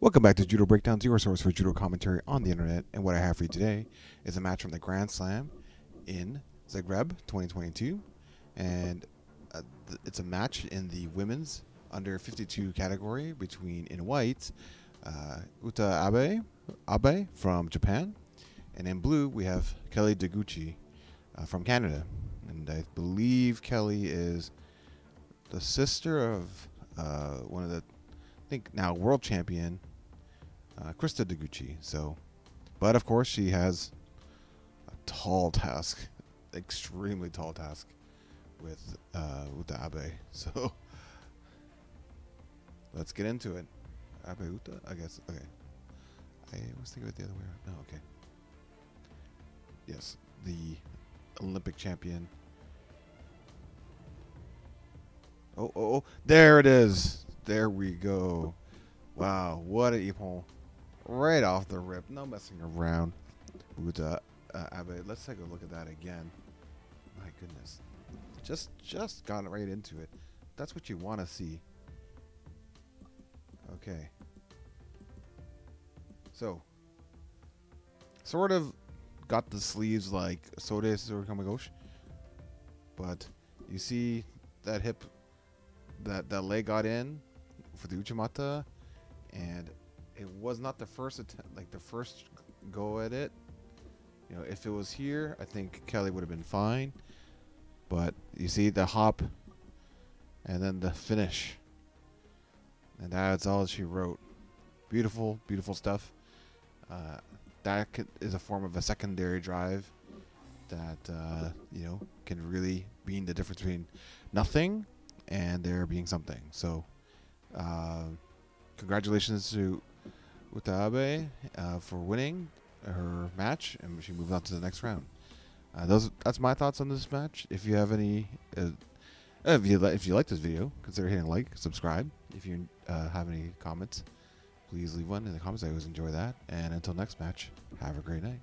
Welcome back to Judo Breakdowns, your source for judo commentary on the internet. And what I have for you today is a match from the Grand Slam in Zagreb 2022. And uh, it's a match in the women's under 52 category between, in white, uh, Uta Abe, Abe from Japan. And in blue, we have Kelly Deguchi uh, from Canada. And I believe Kelly is the sister of uh, one of the, I think now world champion, uh, Christa Deguchi. So, but of course she has a tall task, extremely tall task with uh, Uta Abe. So let's get into it. Abe Uta, I guess. Okay. I was thinking of it the other way around. Okay. Yes, the Olympic champion. Oh, oh, oh, there it is. There we go. Wow, what a ippon. Right off the rip. No messing around. Uta uh, Abe. Let's take a look at that again. My goodness. Just just got right into it. That's what you want to see. Okay. So, sort of got the sleeves like Sode Kamagosh. But you see that hip that that leg got in for the Uchimata and it was not the first attempt like the first go at it. You know, if it was here, I think Kelly would have been fine. But you see the hop and then the finish. And that's all she wrote. Beautiful, beautiful stuff. Uh, that could, is a form of a secondary drive that uh, you know can really mean the difference between nothing and there being something. So, uh, congratulations to Utabe uh, for winning her match, and she moved on to the next round. Uh, those that's my thoughts on this match. If you have any, uh, if you li- if you like this video, consider hitting like, subscribe. If you uh, have any comments, please leave one in the comments. I always enjoy that. And until next match, have a great night.